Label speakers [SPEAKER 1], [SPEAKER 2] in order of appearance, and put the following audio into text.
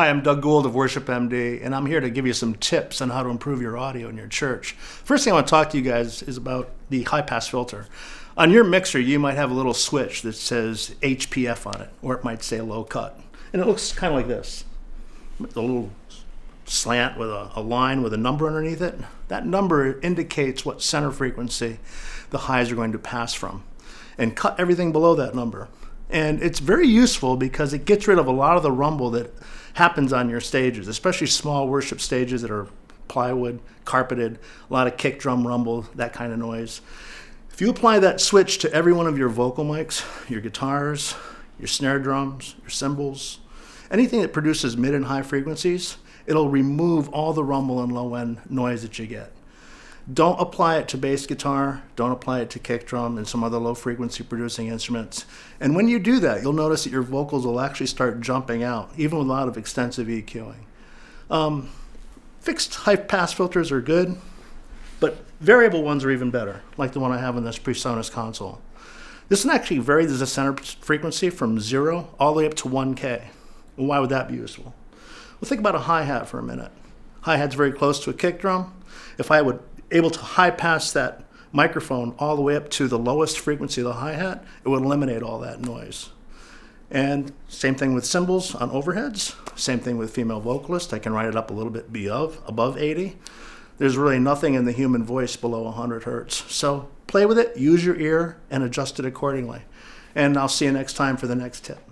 [SPEAKER 1] Hi, I'm Doug Gould of Worship MD, and I'm here to give you some tips on how to improve your audio in your church. First thing I want to talk to you guys is about the high pass filter. On your mixer, you might have a little switch that says HPF on it, or it might say low cut. And it looks kind of like this a little slant with a, a line with a number underneath it. That number indicates what center frequency the highs are going to pass from. And cut everything below that number. And it's very useful because it gets rid of a lot of the rumble that happens on your stages, especially small worship stages that are plywood, carpeted, a lot of kick drum rumble, that kind of noise. If you apply that switch to every one of your vocal mics, your guitars, your snare drums, your cymbals, anything that produces mid and high frequencies, it'll remove all the rumble and low end noise that you get. Don't apply it to bass guitar, don't apply it to kick drum and some other low frequency producing instruments. And when you do that, you'll notice that your vocals will actually start jumping out, even with a lot of extensive EQing. Um, fixed high pass filters are good, but variable ones are even better, like the one I have in this PreSonus console. This one actually varies the center frequency from zero all the way up to 1K. And why would that be useful? Well, think about a hi-hat for a minute. Hi-hat's very close to a kick drum. If I would able to high pass that microphone all the way up to the lowest frequency of the hi-hat, it would eliminate all that noise. And same thing with cymbals on overheads. Same thing with female vocalist. I can write it up a little bit above, above 80. There's really nothing in the human voice below 100 hertz. So play with it, use your ear, and adjust it accordingly. And I'll see you next time for the next tip.